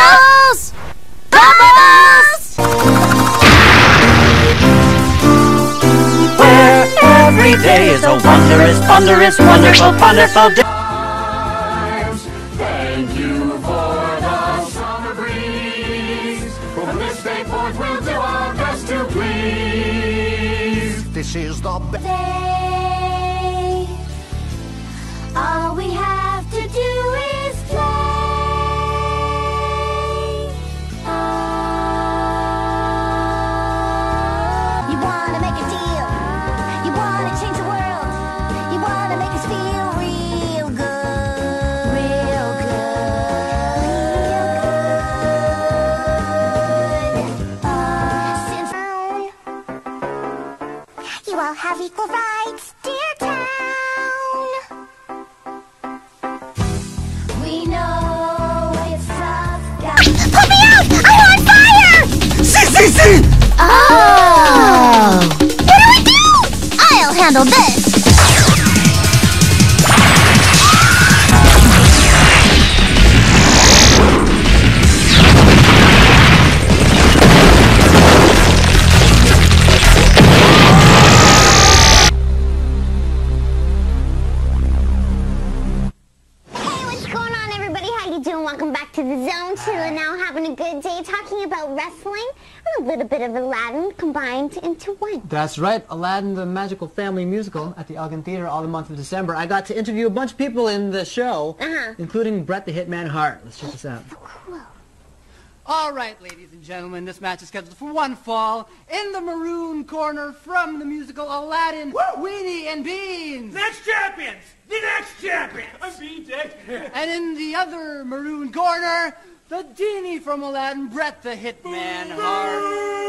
¡Vamos! ¡Vamos! Where every day is a wondrous, wondrous, wonderful, wonderful day. Thank you for the summer breeze. From this day forth, we'll do our best to please. This is the best. You all have equal rights, dear town. We know it's tough. Put me out! I'm on fire! See, see, see! Oh! What do we do? I'll handle this. How you doing? Welcome back to the Zone. Chilling now, having a good day, talking about wrestling and a little bit of Aladdin combined into one. That's right, Aladdin the Magical Family Musical at the Elgin Theater all the month of December. I got to interview a bunch of people in the show, Uh-huh. including Bret the Hitman Hart. Let's check this out. All right, ladies and gentlemen, this match is scheduled for one fall. In the maroon corner from the musical Aladdin, Weenie and Beans. Next champions! The next champions! I'm being dead. And in the other maroon corner, the Genie from Aladdin, Bret the Hitman Hart.